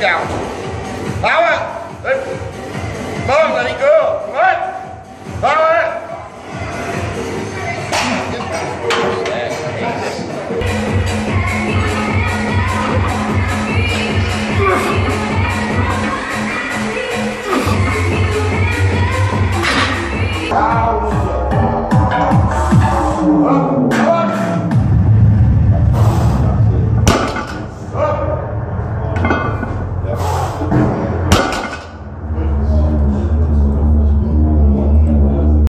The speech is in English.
down. Power! Come on, let it go. Come on! Power!